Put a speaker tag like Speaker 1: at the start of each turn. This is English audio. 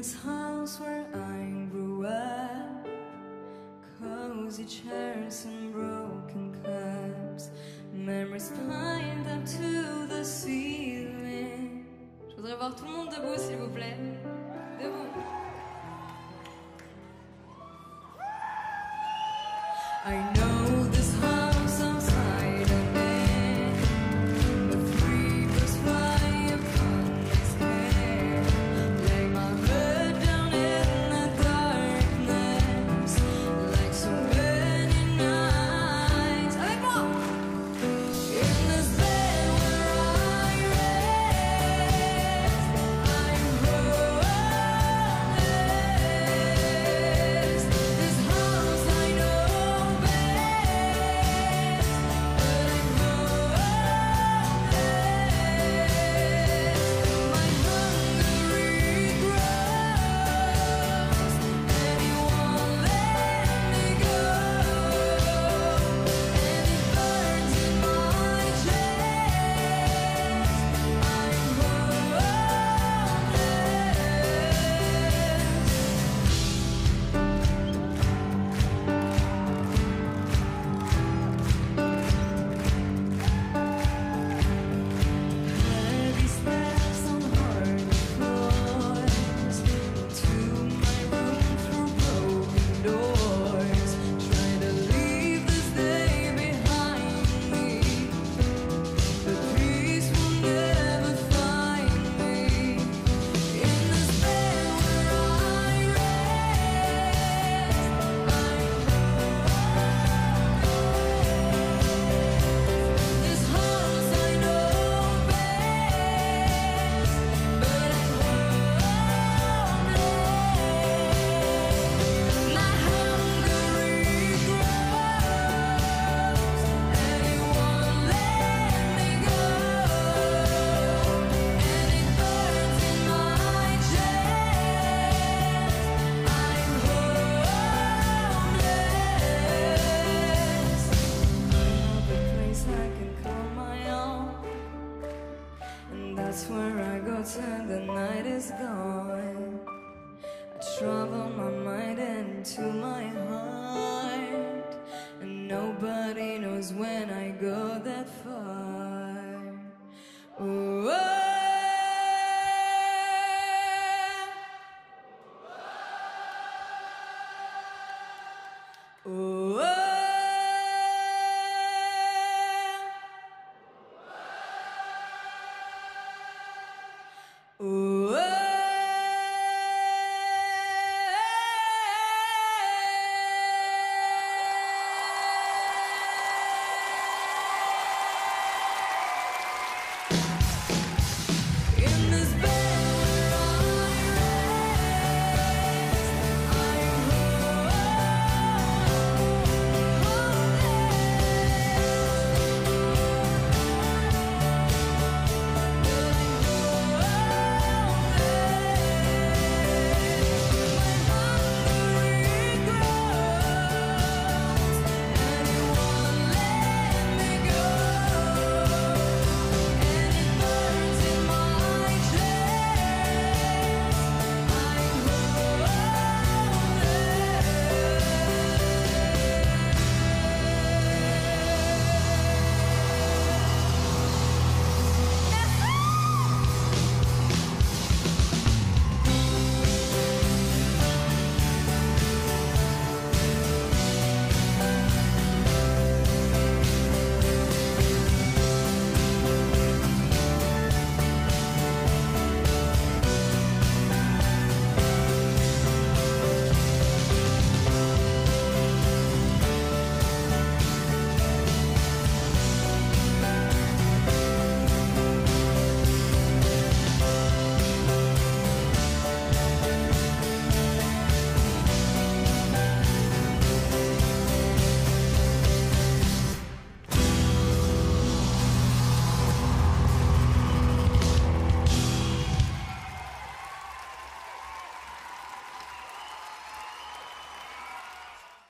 Speaker 1: this house where I grew up. Cozy chairs and broken cups. Memories piled up to the ceiling. Je voudrais voir tout le monde debout s'il vous plaît. Debout. I know That's where I go to, the night is gone.